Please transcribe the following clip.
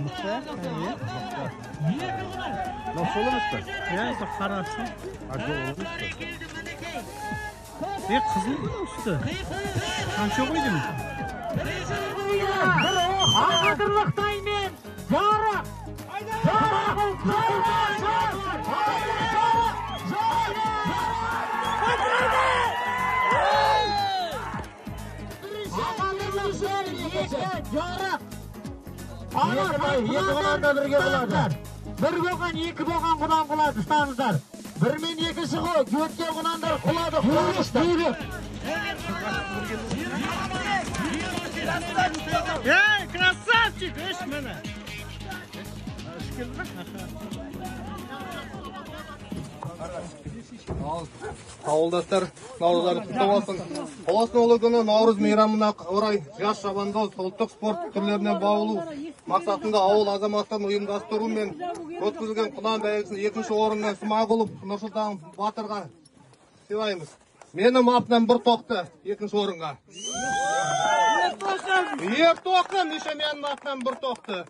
Mıkta? İyi. Nasıl olmuştu? Ya işte kararsın. Acı olmuştu. Bir kızıl mı bir bo'lgan ikki bo'lgan qudam qiladi ustoozlar bir men ikki sig'u yo'tga qunandir quladi buyruq Ey красавчик, öş mene. Ауылдастар наурыздары құтты болсын. Қоластың ұлы күні наурыз мейрамына орай жас шабандоз ұлттық спорт түрлеріне баулу мақсатында ауыл азаматтарын ұйымдастыру мен өткізілген құнан бәйгесін екінші орынмен Смағұлов Нұрсұлтан Батырға сыйлаймыз. Менің атынан бір тоқты екінші орынға. Екі тоқты, менің атынан бір тоқты.